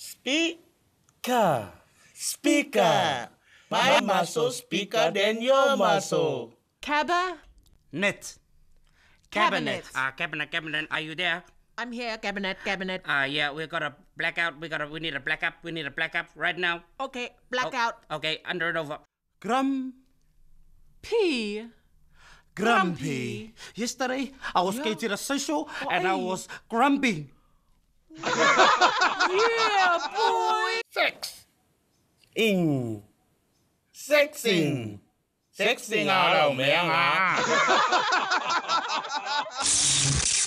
Speaker. Speaker. My muscle speaker than your muscle. Cabba, Net. Cabinet. Uh, cabinet, cabinet. Are you there? I'm here. Cabinet, cabinet. Uh, yeah, we got a blackout. We got a. We need a blackout. We need a blackout right now. Okay, blackout. Oh, okay, under and over. Grum, P. grumpy. Yesterday, I was skating a social and I was grumpy. Yeah, boy. Sex. In. Sexing. Sexing 啊，老命啊！